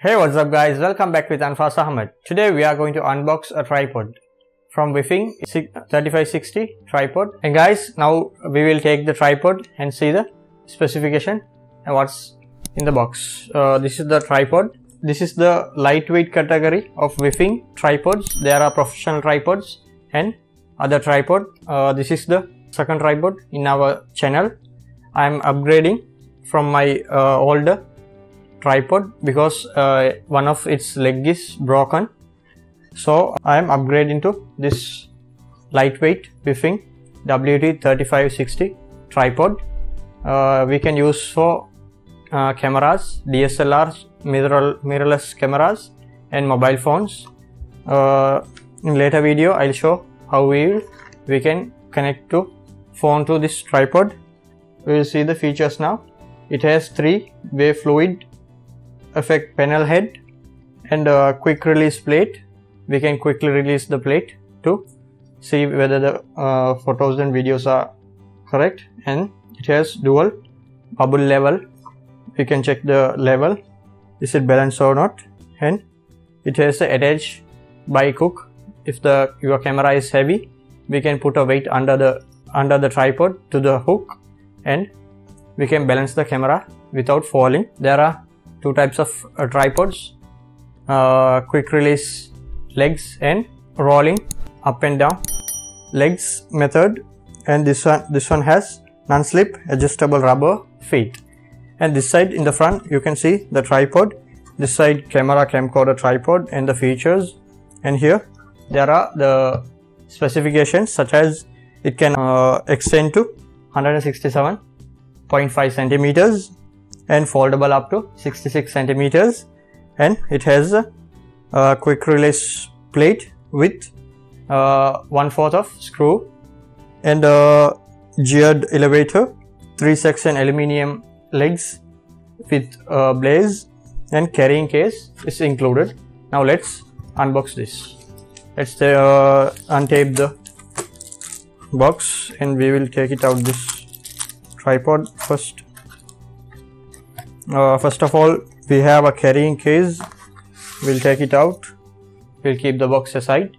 Hey what's up guys welcome back with Anfas Ahamed. Today we are going to unbox a tripod from Weifeng 3560 tripod and guys now we will take the tripod and see the specification and what's in the box. Uh, this is the tripod. This is the lightweight category of Weifeng tripods. There are professional tripods and other tripod. Uh, this is the second tripod in our channel. I am upgrading from my uh, older tripod because uh, one of its leg is broken. So I am upgrading to this lightweight Weifeng WT3560 tripod. Uh, we can use for uh, cameras DSLRs mirror, mirrorless cameras and mobile phones. Uh, in later video I'll show how we we can connect to phone to this tripod. We will see the features now. It has three way fluid effect panel head and a quick release plate. We can quickly release the plate to see whether the uh, photos and videos are correct. And it has dual bubble level. We can check the level. Is it balanced or not? And it has a attached bike hook. If the your camera is heavy we can put a weight under the under the tripod to the hook. And we can balance the camera without falling. There are two types of uh, tripods uh, quick release legs and rolling up and down legs method. And this one this one has non-slip adjustable rubber feet. And this side in the front you can see the tripod. This side camera camcorder tripod and the features. And here there are the specifications such as it can uh, extend to 167.5 centimeters and foldable up to 66 centimeters. And it has a, a quick release plate with uh, one fourth of screw and a geared elevator three section aluminium legs with a blaze and carrying case is included. Now let's unbox this. Let's uh, untape the box and we will take it out this tripod first uh, first of all we have a carrying case. We'll take it out. We'll keep the box aside.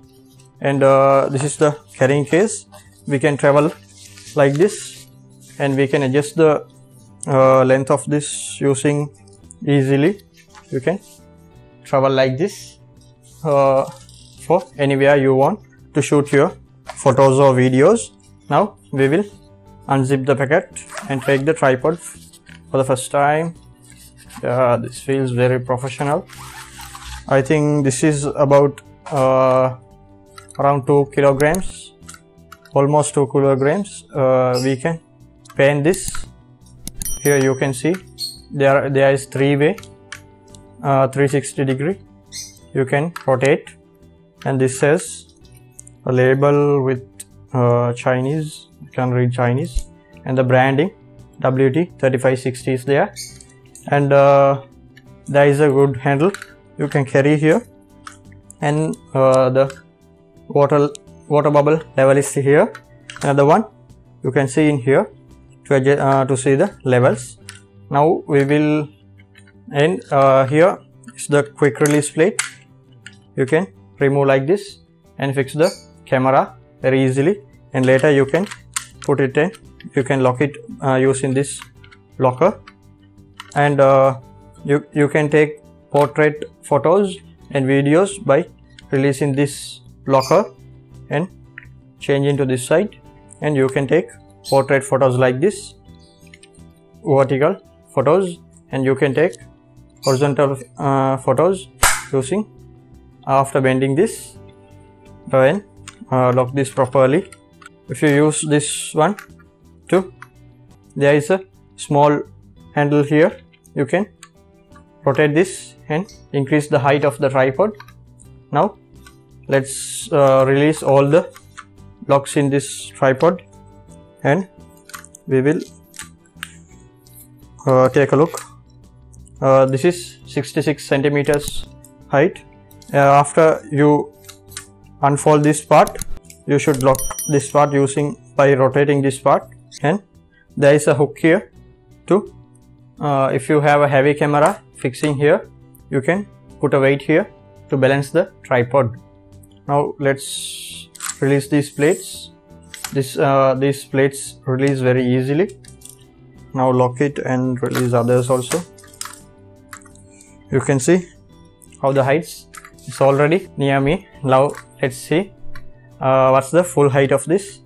And uh, this is the carrying case. We can travel like this and we can adjust the uh, length of this using easily. You can travel like this uh, for anywhere you want to shoot your photos or videos. Now we will unzip the packet and take the tripod for the first time yeah this feels very professional. I think this is about uh, around 2 kilograms almost 2 kilograms. Uh, we can pan this. Here you can see. There there is three way uh, 360 degree. You can rotate. And this says a label with uh, Chinese. You can read Chinese. And the branding WT 3560 is there and uh, there is a good handle you can carry here. And uh, the water water bubble level is here. Another one you can see in here to adjust, uh, to see the levels. Now we will and uh, here. Is the quick release plate. You can remove like this and fix the camera very easily. And later you can put it in. You can lock it uh, using this locker and uh, you, you can take portrait photos and videos by releasing this locker and change into this side. And you can take portrait photos like this vertical photos. And you can take horizontal uh, photos using after bending this and uh, lock this properly. If you use this one too there is a small handle here you can rotate this and increase the height of the tripod. Now let's uh, release all the locks in this tripod and we will uh, take a look. Uh, this is 66 centimeters height. Uh, after you unfold this part you should lock this part using by rotating this part and there is a hook here to uh, if you have a heavy camera fixing here you can put a weight here to balance the tripod. Now let's release these plates. This uh, these plates release very easily. Now lock it and release others also. You can see how the heights is already near me. Now let's see uh, what's the full height of this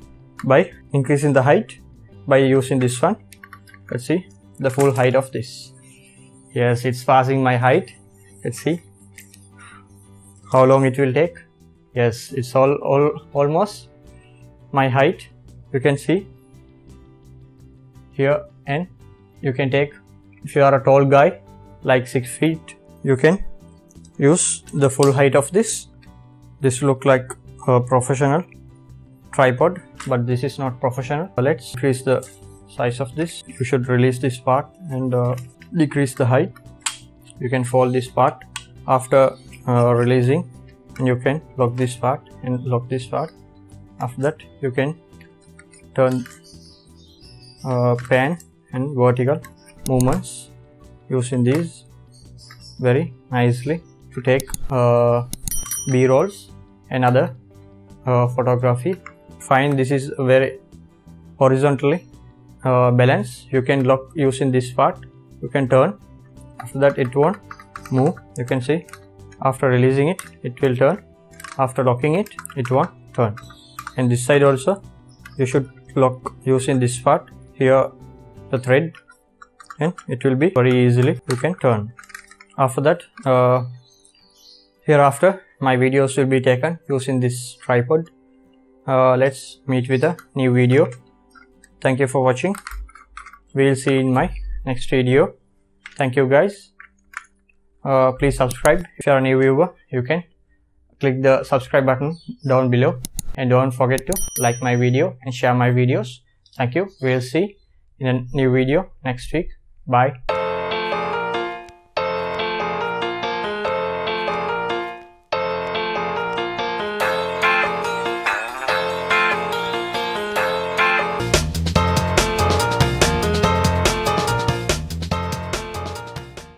by increasing the height by using this one. Let's see the full height of this. Yes it's passing my height. Let's see. How long it will take? Yes it's all, all almost my height. You can see. Here and you can take if you are a tall guy like 6 feet you can use the full height of this. This look like a professional tripod but this is not professional. Let's increase the size of this. You should release this part and uh, decrease the height. You can fold this part after uh, releasing. And you can lock this part and lock this part. After that you can turn uh, pan and vertical movements using these very nicely to take uh, b-rolls and other uh, photography. Fine this is very horizontally uh, balance. You can lock using this part. You can turn. After that it won't move. You can see after releasing it it will turn. After locking it it won't turn. And this side also you should lock using this part. Here the thread and it will be very easily you can turn. After that uh, hereafter my videos will be taken. Using this tripod. Uh, let's meet with a new video thank you for watching. We'll see in my next video. Thank you guys. Uh, please subscribe. If you are a new viewer you can click the subscribe button down below. And don't forget to like my video and share my videos. Thank you. We'll see in a new video next week. Bye